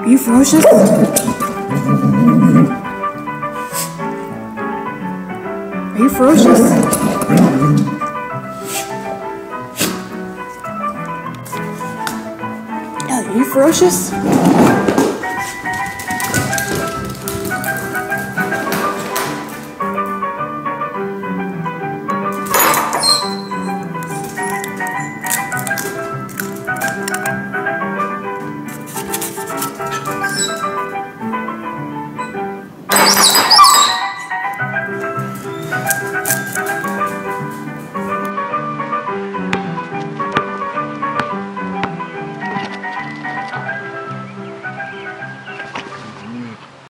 Are you ferocious? Are you ferocious? Are you ferocious?